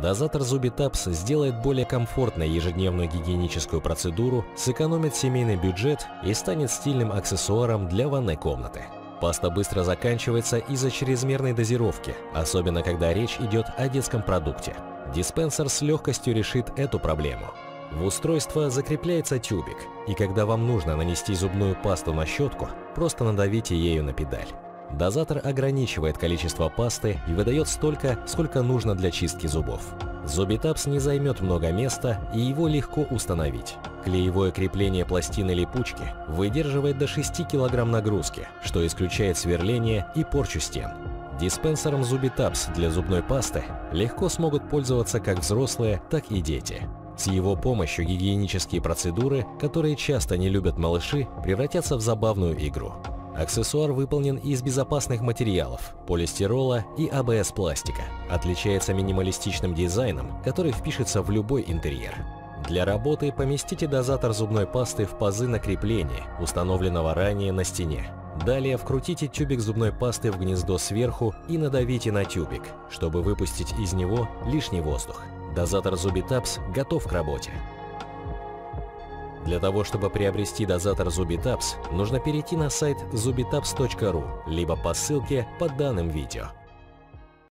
Дозатор Зубитапс сделает более комфортной ежедневную гигиеническую процедуру, сэкономит семейный бюджет и станет стильным аксессуаром для ванной комнаты. Паста быстро заканчивается из-за чрезмерной дозировки, особенно когда речь идет о детском продукте. Диспенсер с легкостью решит эту проблему. В устройство закрепляется тюбик, и когда вам нужно нанести зубную пасту на щетку, просто надавите ею на педаль. Дозатор ограничивает количество пасты и выдает столько, сколько нужно для чистки зубов. Зубитапс не займет много места и его легко установить. Клеевое крепление пластины липучки выдерживает до 6 кг нагрузки, что исключает сверление и порчу стен. Диспенсером Зубитапс для зубной пасты легко смогут пользоваться как взрослые, так и дети. С его помощью гигиенические процедуры, которые часто не любят малыши, превратятся в забавную игру. Аксессуар выполнен из безопасных материалов – полистирола и АБС-пластика. Отличается минималистичным дизайном, который впишется в любой интерьер. Для работы поместите дозатор зубной пасты в пазы на крепление, установленного ранее на стене. Далее вкрутите тюбик зубной пасты в гнездо сверху и надавите на тюбик, чтобы выпустить из него лишний воздух. Дозатор Zubitaps готов к работе. Для того, чтобы приобрести дозатор Zubitaps, нужно перейти на сайт zubitaps.ru, либо по ссылке под данным видео.